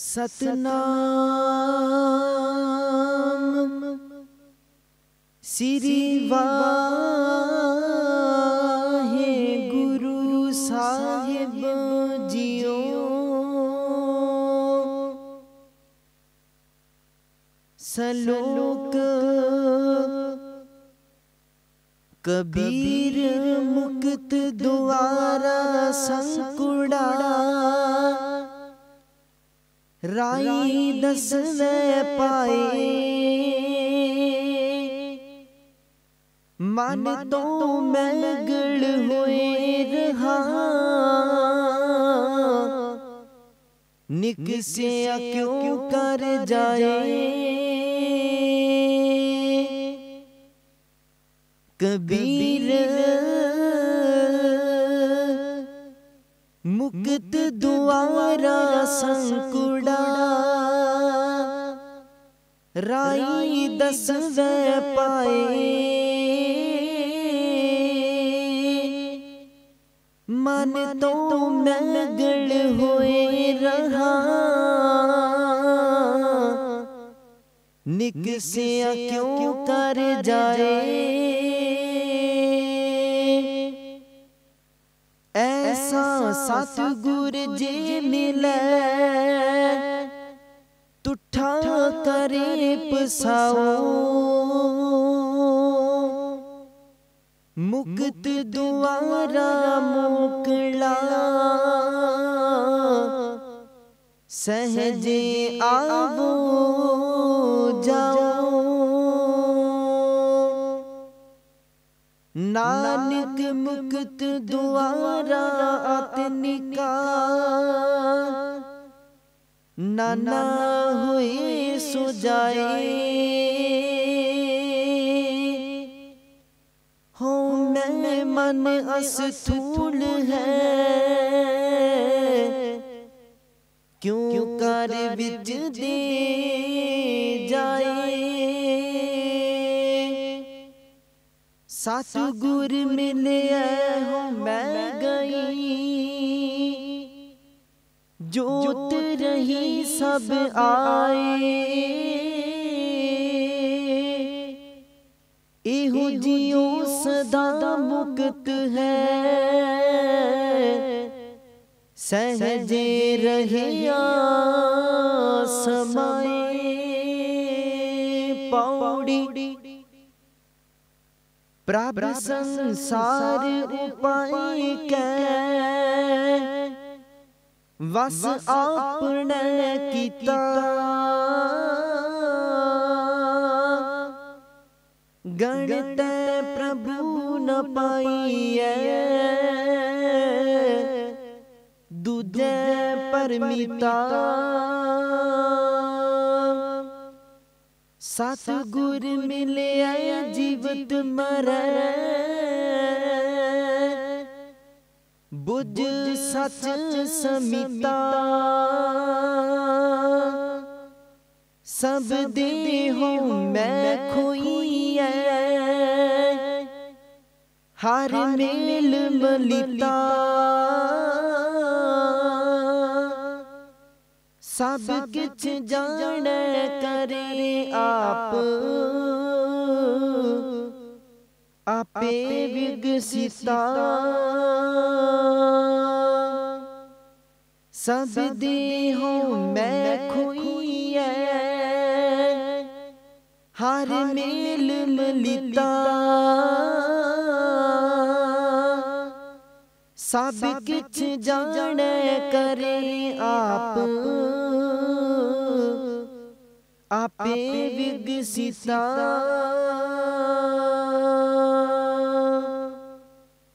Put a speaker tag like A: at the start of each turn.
A: ਸਤਨਾਮ। ਸ੍ਰੀ ਵਾਹਿਗੁਰੂ ਸਾਹਿਬ ਜੀਓ। ਸਲੋਕ ਕਬੀਰ ਮੁਕਤ ਦੁਆਰਾ ਸੰਕੁੜਾ ਰਾਈ ਦਸਵੇਂ ਪਾਏ ਮਨ ਤੋਂ ਮੈਗਲ ਹੋਏ ਰਹਾ। ਨਿਕਸਿਆ ਕਿਉਂ ਕਰ ਜਾਏ? ਕਬੀਰ ਮੁਕਤ ਦੁਆਰਾ ਸੰਕੁੜਾ ਰਾਈ ਦਸਵੇਂ ਪਾਏ। ਮਨ ਤੋਂ ਮੈਗਲ ਹੋਏ ਰਹਾ। ਨਿਕਸਿਆ ਕਿਉਂ ਕਰ ਜਾਏ? ਐਸਾ ਸਤਗੁਰ ਜੀ ਮਿਲੇ। ਤੁਠਾ ਕਰੇ ਪਸਾਓ ਮੁਕਤ ਦੁਆਰਾ ਮੁਕਲਾ ਸਹਜੇ ਆਵੋ ਜਾਓ ਨਾਨਕ ਮੁਕਤ ਦੁਆਰਾ ਆਤਨਿਕਾ ਨਾਨਾ ਹੋਏ ਸੋ ਜਾਏ ਹੋ ਮੈਂ ਮਨ ਅਸਥੂਲ ਹੈ। ਕਿਉਂ ਕਰ ਵਿੱਚ ਦੇ ਜਾਏ ਸਤਗੁਰ ਮਿਲਿਆ ਹੋ जोत रही सब आए। एहो जियो सदा मुक्त है। सहजे रहे समय। पौड़ी प्राप्त संसार उपाय कै ਵਸ ਆਪਣੇ ਕੀਤਾ ਗਣਤ ਪ੍ਰਭੂ ਨ ਪਾਈਐ ਦੂਜੇ ਪਰਮਿਤਾ ਸਤਗੁਰ ਮਿਲਿਆ ਜੀਵਤ ਮਰੈ ਬੁੱਝ ਸੱਚ ਸਮਿਤਾ। ਸਭ ਦੇ ਹੋ ਮੈਂ ਖੋਈਐ ਹਰ ਮੇਲ ਮਲਿਤਾ। ਸਭ ਕਿਛ ਜਾਣੈ ਕਰੇ ਆਪ। ਆਪੇ ਵਿਗਸਿਤਾ ਸਭ ਦੇ ਹੋ ਮੈਂ ਖੋਈਐ ਹਰ ਮੇਲ ਮਲਿਤਾ। ਸਭ ਕਿਛ ਜਾਣੈ ਕਰੇ ਆਪ। ਆਪੇ ਵਿਗਸਿਤਾ